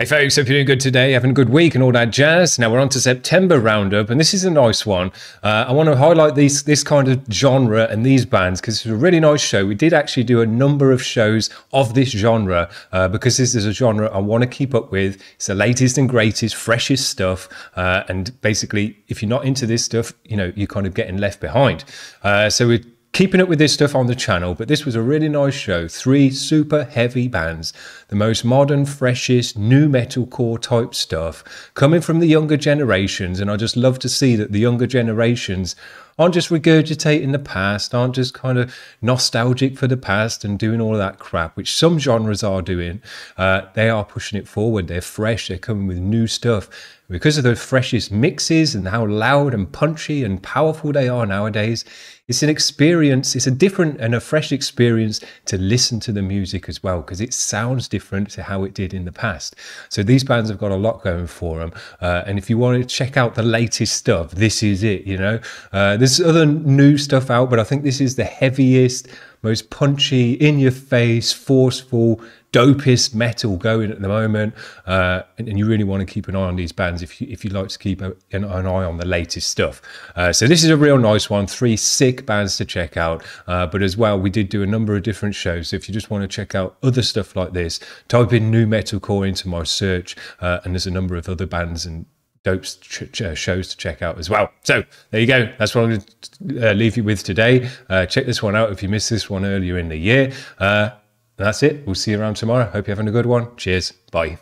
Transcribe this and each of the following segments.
Hey folks, hope you're doing good today, having a good week and all that jazz. Now we're on to September roundup, and this is a nice one. Uh, I want to highlight these this kind of genre and these bands because it's a really nice show. We did actually do a number of shows of this genre uh, because this is a genre I want to keep up with. It's the latest and greatest, freshest stuff, uh, and basically, if you're not into this stuff, you know you're kind of getting left behind. Uh, so we keeping up with this stuff on the channel, but this was a really nice show. Three super heavy bands, the most modern, freshest, nu metalcore type stuff coming from the younger generations. And I just love to see that the younger generations aren't just regurgitating the past, aren't just kind of nostalgic for the past and doing all that crap, which some genres are doing. Uh, they are pushing it forward. They're fresh. They're coming with new stuff because of the freshest mixes and how loud and punchy and powerful they are nowadays, it's an experience, it's a different and a fresh experience to listen to the music as well, because it sounds different to how it did in the past. So these bands have got a lot going for them. Uh, and if you want to check out the latest stuff, this is it, you know. Uh, there's other new stuff out, but I think this is the heaviest, most punchy, in your face, forceful, dopest metal going at the moment. Uh, and, and, you really want to keep an eye on these bands if you, if you like to keep a, an, an, eye on the latest stuff. Uh, so this is a real nice one. Three sick bands to check out. Uh, but as well, we did do a number of different shows. So if you just want to check out other stuff like this, type in nu metalcore into my search. Uh, and there's a number of other bands and dope ch- uh, shows to check out as well. So there you go. That's what I'm going to uh, leave you with today. Uh, check this one out if you missed this one earlier in the year. Uh, that's it. We'll see you around tomorrow. Hope you're having a good one. Cheers. Bye.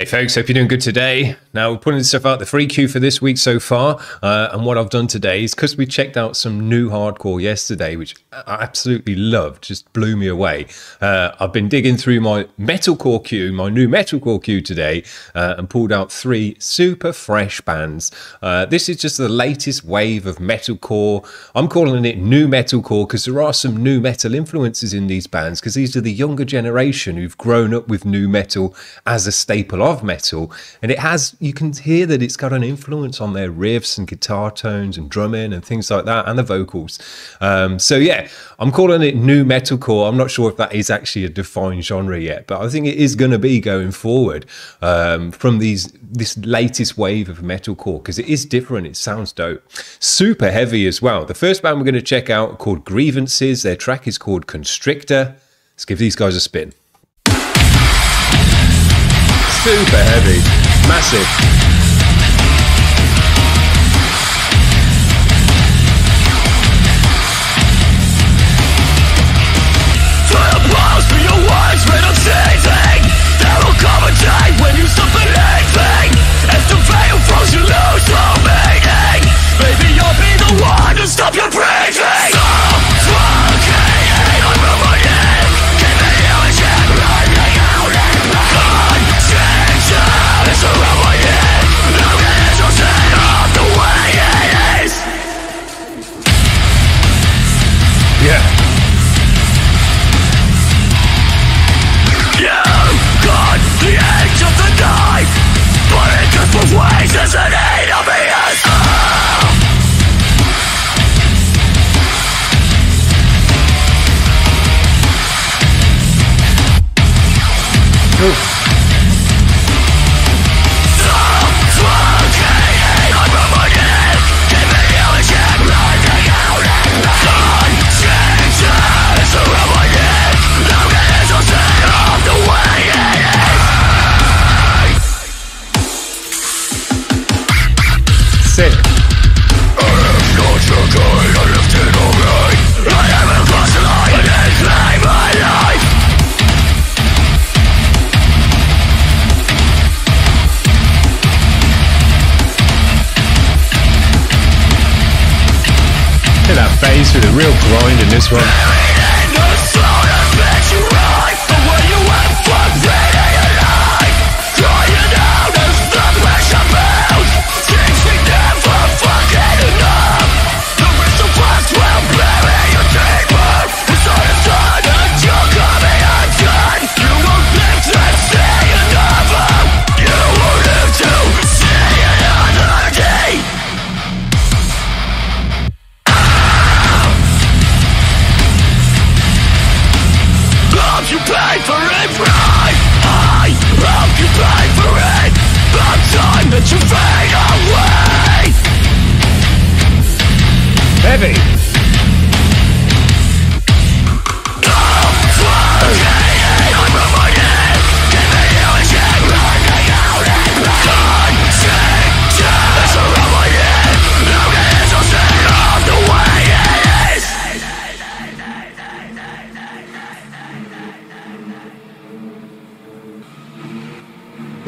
Hey folks, hope you're doing good today. Now we're putting stuff out the free queue for this week so far, uh, and what I've done today is because we checked out some new hardcore yesterday, which I absolutely loved, just blew me away. Uh, I've been digging through my metalcore queue, my nu metalcore queue today, uh, and pulled out three super fresh bands. Uh, this is just the latest wave of metalcore. I'm calling it nu metalcore because there are some nu metal influences in these bands because these are the younger generation who've grown up with nu metal as a staple of metal, and it has you can hear that it's got an influence on their riffs and guitar tones and drumming and things like that, and the vocals. Um, so yeah, I'm calling it nu metalcore. I'm not sure if that is actually a defined genre yet, but I think it is going to be going forward um, from these this latest wave of metalcore because it is different. It sounds dope, super heavy as well. The first band we're going to check out called Grievances. Their track is called Constrictor. Let's give these guys a spin super heavy, massive.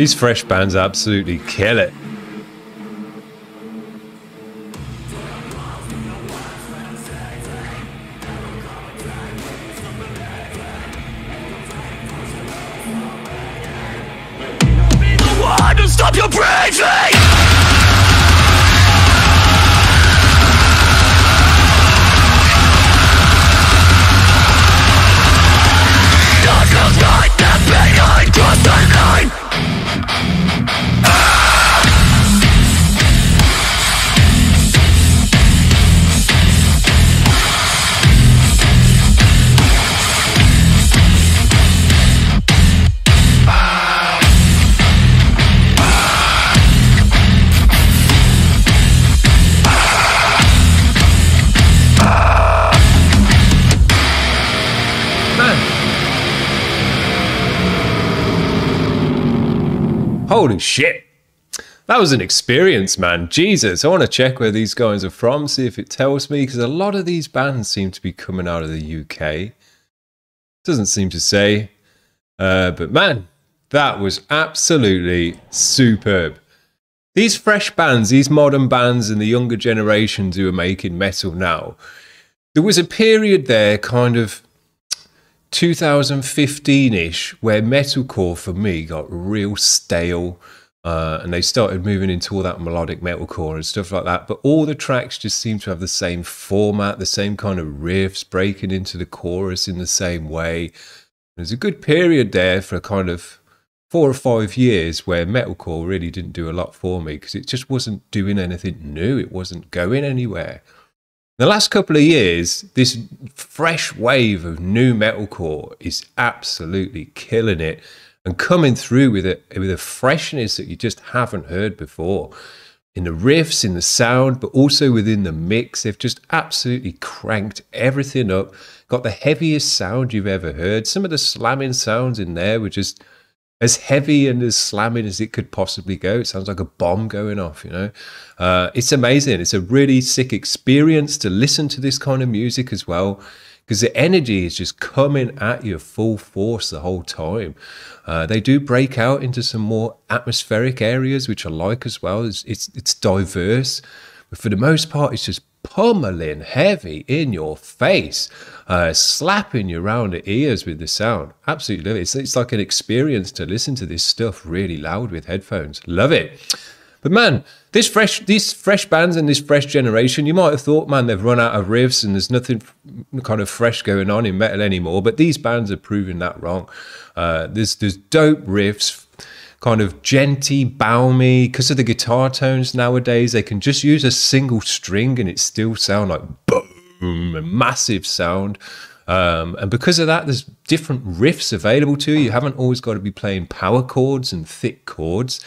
These fresh bands absolutely kill it. Holy shit. That was an experience, man. Jesus, I want to check where these guys are from, see if it tells me, because a lot of these bands seem to be coming out of the UK. Doesn't seem to say. Uh, but man, that was absolutely superb. These fresh bands, these modern bands, and the younger generations who are making metal now, there was a period there, kind of 2015 ish, where metalcore for me got real stale. Uh, and they started moving into all that melodic metalcore and stuff like that. But all the tracks just seem to have the same format, the same kind of riffs, breaking into the chorus in the same way. There's a good period there for a kind of four or five years where metalcore really didn't do a lot for me because it just wasn't doing anything new. It wasn't going anywhere. The last couple of years, this fresh wave of nu metalcore is absolutely killing it and coming through with a with a freshness that you just haven't heard before. In the riffs, in the sound, but also within the mix, they've just absolutely cranked everything up. Got the heaviest sound you've ever heard. Some of the slamming sounds in there were just as heavy and as slamming as it could possibly go. It sounds like a bomb going off, you know. Uh, it's amazing. It's a really sick experience to listen to this kind of music as well, because the energy is just coming at you full force the whole time. Uh, they do break out into some more atmospheric areas, which I like as well. It's it's, it's diverse, but for the most part, it's just pummeling heavy in your face, uh, slapping you around the ears with the sound. Absolutely love it. It's, it's like an experience to listen to this stuff really loud with headphones. Love it. But man, this fresh, these fresh bands and this fresh generation, you might have thought, man, they've run out of riffs and there's nothing kind of fresh going on in metal anymore. But these bands are proving that wrong. Uh, there's there's dope riffs, kind of djenty, balmy. Because of the guitar tones nowadays, they can just use a single string and it still sound like boom, a massive sound. Um, and because of that, there's different riffs available to you. You haven't always got to be playing power chords and thick chords.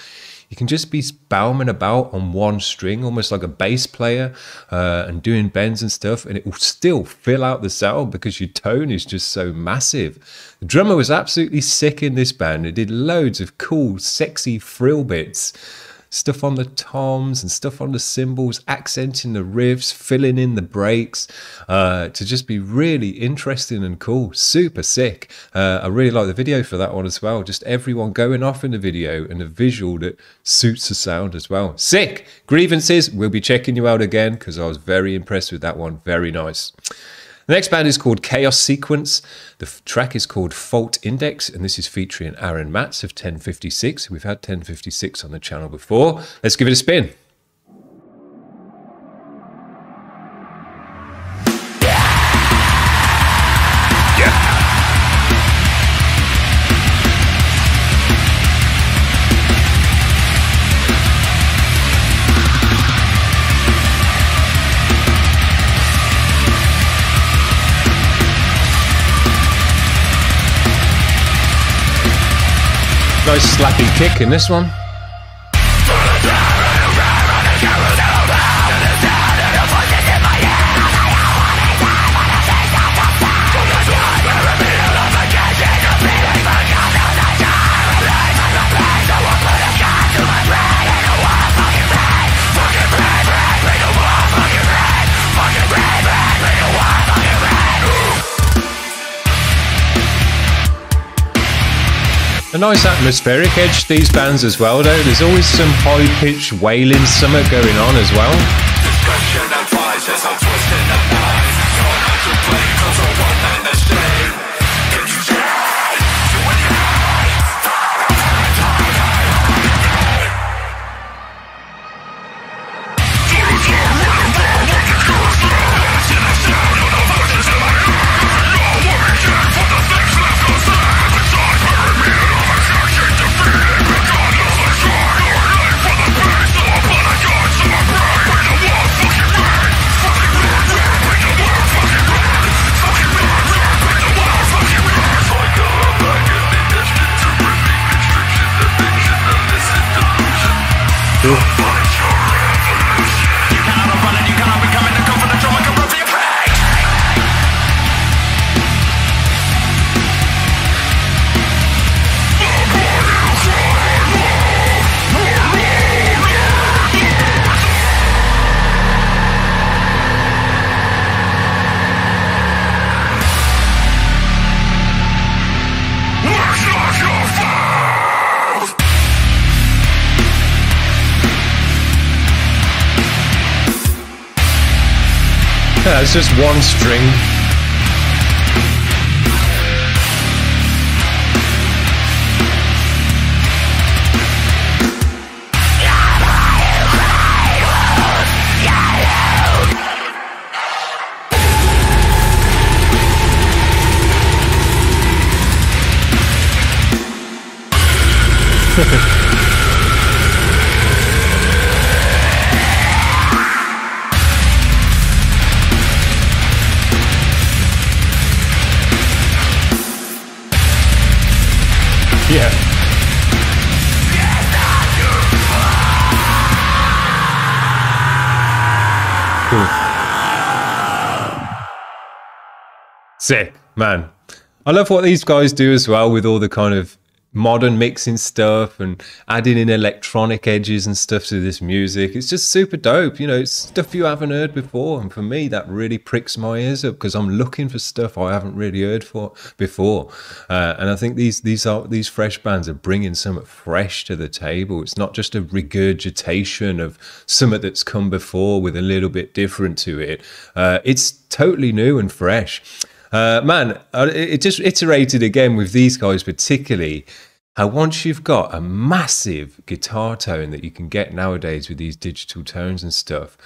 You can just be bouming about on one string, almost like a bass player, uh, and doing bends and stuff, and it will still fill out the sound because your tone is just so massive. The drummer was absolutely sick in this band. He did loads of cool, sexy frill bits stuff on the toms and stuff on the cymbals, accenting the riffs, filling in the breaks, uh, to just be really interesting and cool. Super sick. Uh, I really like the video for that one as well. Just everyone going off in the video and a visual that suits the sound as well. Sick. Grievances. We'll be checking you out again because I was very impressed with that one. Very nice. The next band is called Chaos Sequence. The track is called Fault Index, and this is featuring Aaron Matts of ten56. We've had ten56 on the channel before. Let's give it a spin. Nice slappy kick in this one. Nice atmospheric edge to these bands as well, though. There's always some high pitched wailing summit going on as well. 就 That's just one string. Yeah. Sick, man. I love what these guys do as well with all the kind of modern mixing stuff and adding in electronic edges and stuff to this music. It's just super dope. You know, it's stuff you haven't heard before. And for me, that really pricks my ears up because I'm looking for stuff I haven't really heard for before. Uh, and I think these these are these fresh bands are bringing something fresh to the table. It's not just a regurgitation of something that's come before with a little bit different to it. Uh, it's totally new and fresh. Uh, man, uh, it just iterated again with these guys, particularly how once you've got a massive guitar tone that you can get nowadays with these digital tones and stuff,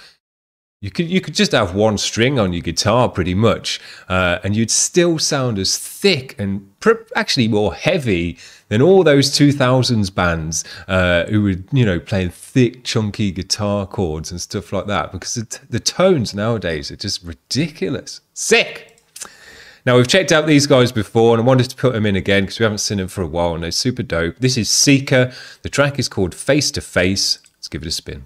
you could you could just have one string on your guitar pretty much, uh, and you'd still sound as thick and actually more heavy than all those 2000s bands uh, who were you know playing thick chunky guitar chords and stuff like that. Because the, the tones nowadays are just ridiculous, sick. Now, we've checked out these guys before and I wanted to put them in again because we haven't seen them for a while and they're super dope. This is Seeker. The track is called Face to Face. Let's give it a spin.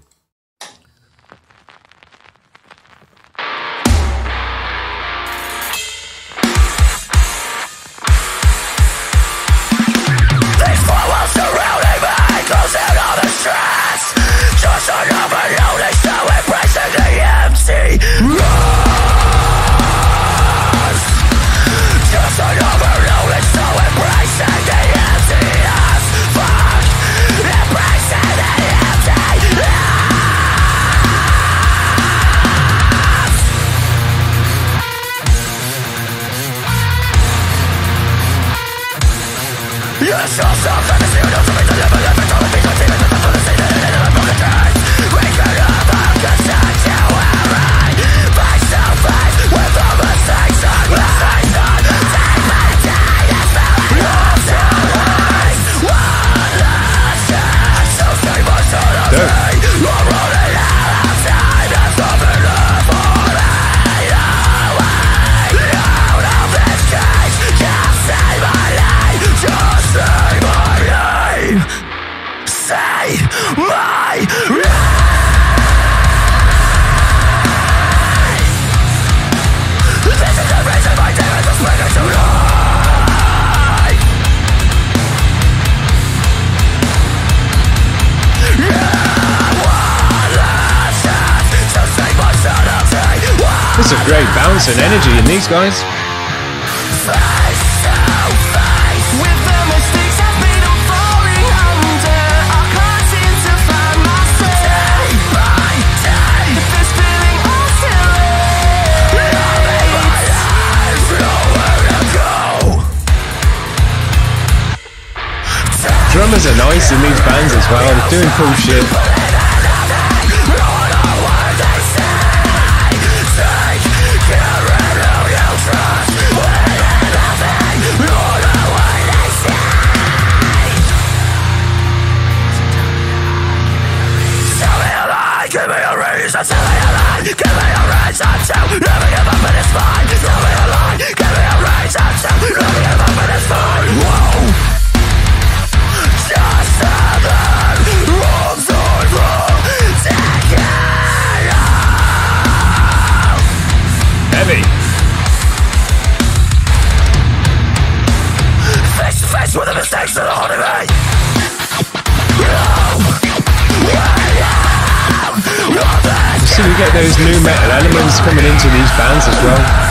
There's a great bounce and energy in these guys. Drummers are nice in these bands as well, doing cool shit. To be alive Give me a reason to Never give up and it's fine Tell me a Give me a reason to Never give up and it's fine Whoa Just seven room Taking Heavy Face to face with the mistakes that are haunting me So we get those nu metal elements coming into these bands as well.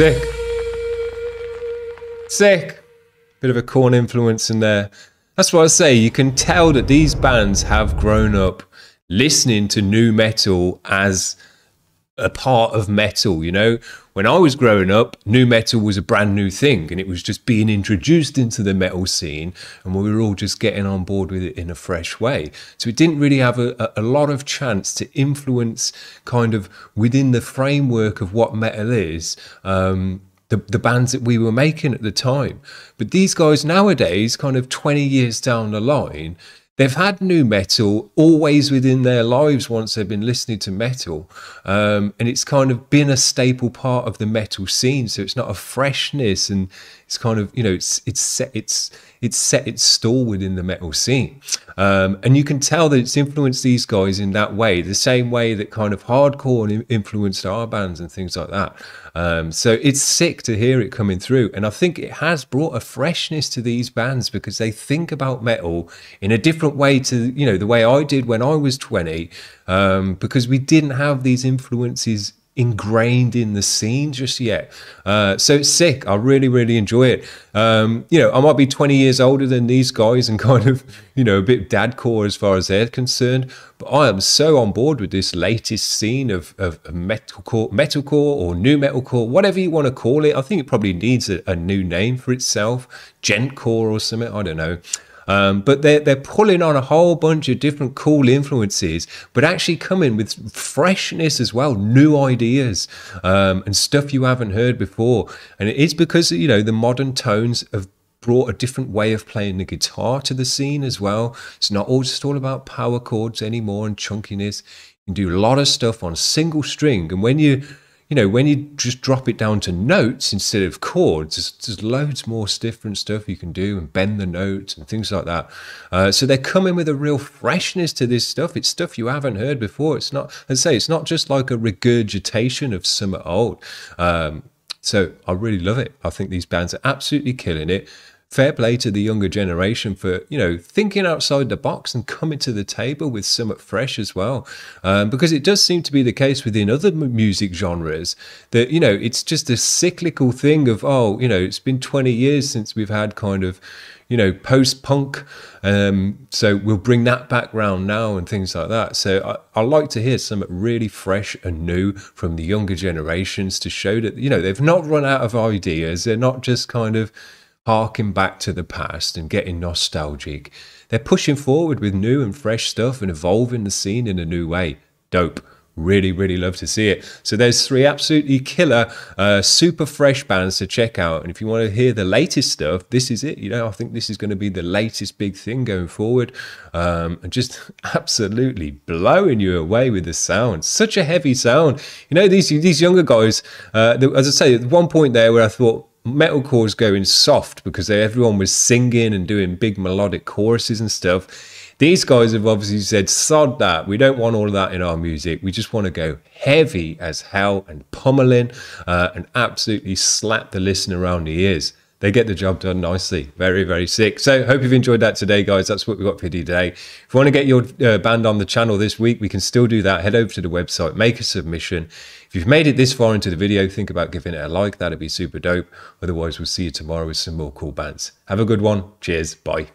Sick. Sick. Bit of a Korn influence in there. That's what I say. You can tell that these bands have grown up listening to nu metal as a part of metal, you know? When I was growing up, nu metal was a brand new thing and it was just being introduced into the metal scene and we were all just getting on board with it in a fresh way. So it didn't really have a, a lot of chance to influence kind of within the framework of what metal is. Um, the, the bands that we were making at the time. But these guys nowadays, kind of 20 years down the line, they've had nu metal always within their lives once they've been listening to metal um, and it's kind of been a staple part of the metal scene so it's not a freshness and it's kind of you know it's it's set it's it's set its stall within the metal scene um, and you can tell that it's influenced these guys in that way the same way that kind of hardcore influenced our bands and things like that um, so it's sick to hear it coming through. And I think it has brought a freshness to these bands because they think about metal in a different way to, you know, the way I did when I was 20, um, because we didn't have these influences ingrained in the scene just yet. Uh, so it's sick. I really, really enjoy it. Um, you know, I might be 20 years older than these guys and kind of, you know, a bit dadcore as far as they're concerned. But I am so on board with this latest scene of, of metalcore, metalcore or nu metalcore, whatever you want to call it. I think it probably needs a, a new name for itself, djentcore or something. I don't know. Um, but they're, they're pulling on a whole bunch of different cool influences, but actually coming with freshness as well, new ideas um, and stuff you haven't heard before. And it is because, you know, the modern tones have brought a different way of playing the guitar to the scene as well. It's not all just all about power chords anymore and chunkiness. You can do a lot of stuff on single string. And when you you know, when you just drop it down to notes instead of chords, there's, there's loads more different stuff you can do and bend the notes and things like that. Uh, so they're coming with a real freshness to this stuff. It's stuff you haven't heard before. It's not, as I say, it's not just like a regurgitation of some old. Um, so I really love it. I think these bands are absolutely killing it fair play to the younger generation for you know thinking outside the box and coming to the table with something fresh as well. Um, because it does seem to be the case within other music genres that you know it's just a cyclical thing of oh you know it's been 20 years since we've had kind of you know post punk um, so we'll bring that back round now and things like that. So I, I like to hear something really fresh and new from the younger generations to show that you know they've not run out of ideas. They're not just kind of harking back to the past and getting nostalgic. They're pushing forward with new and fresh stuff and evolving the scene in a new way. Dope. Really, really love to see it. So there's three absolutely killer, uh, super fresh bands to check out. And if you want to hear the latest stuff, this is it. You know, I think this is going to be the latest big thing going forward. Um, and just absolutely blowing you away with the sound. Such a heavy sound. You know, these these younger guys. Uh, as I say, at one point there where I thought metalcore's going soft because everyone was singing and doing big melodic choruses and stuff. These guys have obviously said, sod that. We don't want all of that in our music. We just want to go heavy as hell and pummeling uh, and absolutely slap the listener around the ears they get the job done nicely. Very, very sick. So, hope you've enjoyed that today, guys. That's what we've got for you today. If you want to get your uh, band on the channel this week, we can still do that. Head over to the website, make a submission. If you've made it this far into the video, think about giving it a like. That'd be super dope. Otherwise, we'll see you tomorrow with some more cool bands. Have a good one. Cheers. Bye.